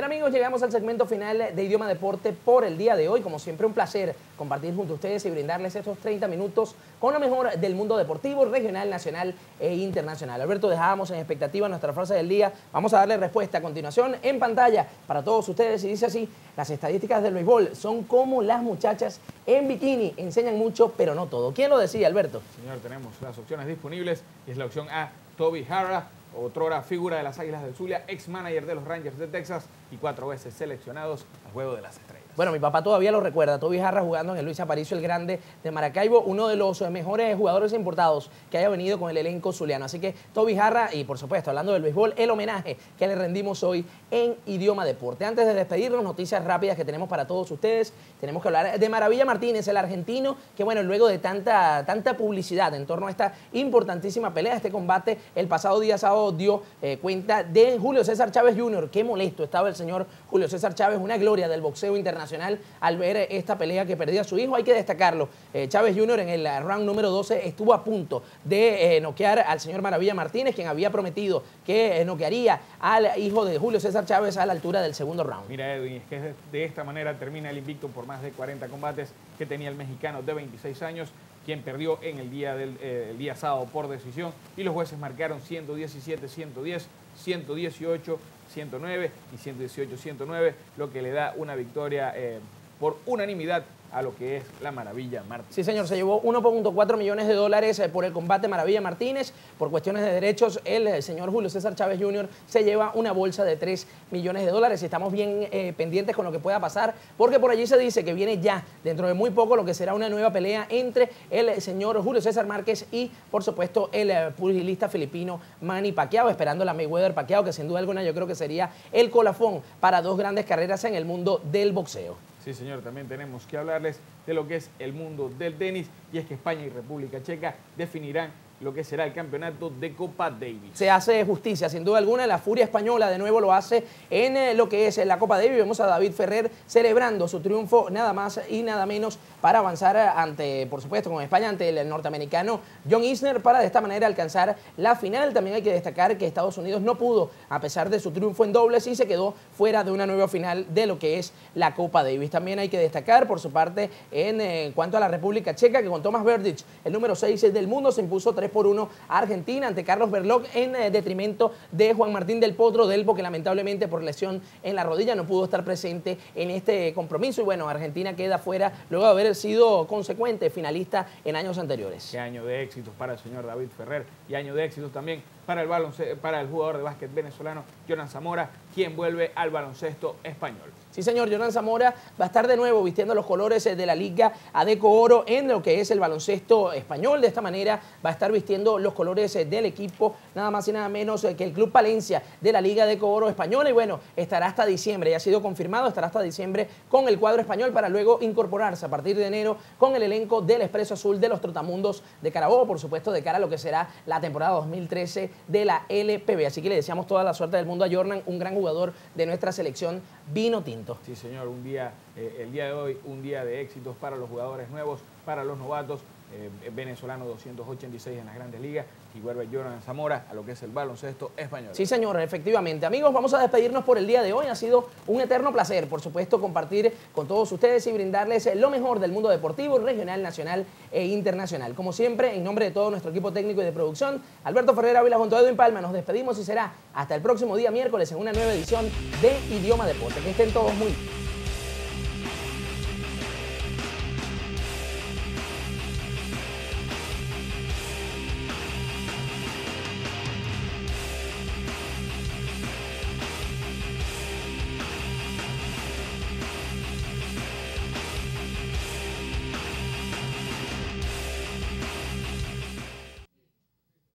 Bien amigos, llegamos al segmento final de Idioma Deporte por el día de hoy. Como siempre, un placer compartir junto a ustedes y brindarles estos 30 minutos con lo mejor del mundo deportivo, regional, nacional e internacional. Alberto, dejábamos en expectativa nuestra frase del día. Vamos a darle respuesta a continuación en pantalla para todos ustedes. Y dice así, las estadísticas del béisbol son como las muchachas en bikini. Enseñan mucho, pero no todo. ¿Quién lo decía, Alberto? Señor, tenemos las opciones disponibles. Es la opción A, Toby Harra, otrora figura de las Águilas del Zulia, ex manager de los Rangers de Texas y cuatro veces seleccionados al Juego de las Estrellas. Bueno, mi papá todavía lo recuerda, Toby Jarra jugando en el Luis Aparicio el Grande de Maracaibo, uno de los mejores jugadores importados que haya venido con el elenco zuliano. Así que Toby Jarra y por supuesto, hablando del béisbol, el homenaje que le rendimos hoy en Idioma Deporte. Antes de despedirnos, noticias rápidas que tenemos para todos ustedes. Tenemos que hablar de Maravilla Martínez, el argentino, que bueno, luego de tanta, tanta publicidad en torno a esta importantísima pelea, este combate, el pasado día sábado dio eh, cuenta de Julio César Chávez Jr. Qué molesto estaba el señor Julio César Chávez, una gloria del boxeo internacional al ver esta pelea que perdía su hijo. Hay que destacarlo. Eh, Chávez Jr. en el round número 12 estuvo a punto de eh, noquear al señor Maravilla Martínez, quien había prometido que eh, noquearía al hijo de Julio César Chávez a la altura del segundo round. Mira, Edwin, es que de esta manera termina el invicto por más de 40 combates que tenía el mexicano de 26 años quien perdió en el día, del, el día sábado por decisión. Y los jueces marcaron 117, 110, 118, 109 y 118, 109, lo que le da una victoria eh, por unanimidad a lo que es la Maravilla Martínez. Sí, señor, se llevó 1.4 millones de dólares eh, por el combate Maravilla Martínez. Por cuestiones de derechos, el eh, señor Julio César Chávez Jr. se lleva una bolsa de 3 millones de dólares. Y estamos bien eh, pendientes con lo que pueda pasar, porque por allí se dice que viene ya, dentro de muy poco, lo que será una nueva pelea entre el señor Julio César Márquez y, por supuesto, el pugilista filipino Manny Pacquiao, esperando la Mayweather Pacquiao, que sin duda alguna yo creo que sería el colafón para dos grandes carreras en el mundo del boxeo. Sí, señor, también tenemos que hablarles de lo que es el mundo del tenis y es que España y República Checa definirán lo que será el campeonato de Copa Davis. Se hace justicia, sin duda alguna. La Furia Española de nuevo lo hace en eh, lo que es la Copa Davis. Vemos a David Ferrer celebrando su triunfo nada más y nada menos para avanzar ante, por supuesto, con España ante el norteamericano John Isner para de esta manera alcanzar la final. También hay que destacar que Estados Unidos no pudo, a pesar de su triunfo en dobles, y se quedó fuera de una nueva final de lo que es la Copa Davis. También hay que destacar, por su parte, en, eh, cuanto a la República Checa, que con Thomas Berdych, el número 6 del mundo, se impuso 3 por 1 a Argentina ante Carlos Berlocq en eh, detrimento de Juan Martín del Potro Delpo, que lamentablemente por lesión en la rodilla no pudo estar presente en este compromiso. Y bueno, Argentina queda fuera luego de haber sido consecuente finalista en años anteriores. Qué año de éxitos para el señor David Ferrer y año de éxitos también para el, para el jugador de básquet venezolano Jonan Zamora, quien vuelve al baloncesto español. Sí, señor, Jonan Zamora va a estar de nuevo vistiendo los colores eh, de la Liga Adeco Oro en lo que es el baloncesto español. De esta manera va a estar vistiendo los colores eh, del equipo, nada más y nada menos eh, que el Club Palencia de la Liga Adeco Oro española. Y bueno, estará hasta diciembre, ya ha sido confirmado, estará hasta diciembre con el cuadro español para luego incorporarse a partir de enero con el elenco del Expreso Azul de los Trotamundos de Carabobo, por supuesto, de cara a lo que será la temporada 2013 de la LPB. Así que le deseamos toda la suerte del mundo a Jordan, un gran jugador de nuestra selección vino tinto. Sí, señor, un día, eh, el día de hoy, un día de éxitos para los jugadores nuevos, para los novatos, eh, venezolano 286 en las grandes ligas y vuelve Jordan Zamora a lo que es el baloncesto español. Sí, señor, efectivamente. Amigos, vamos a despedirnos por el día de hoy. Ha sido un eterno placer, por supuesto, compartir con todos ustedes y brindarles lo mejor del mundo deportivo, regional, nacional e internacional. Como siempre, en nombre de todo nuestro equipo técnico y de producción, Alberto Ferreira Ávila junto a Edwin Palma, nos despedimos y será hasta el próximo día miércoles en una nueva edición de Idioma Deporte. Que estén todos muy bien.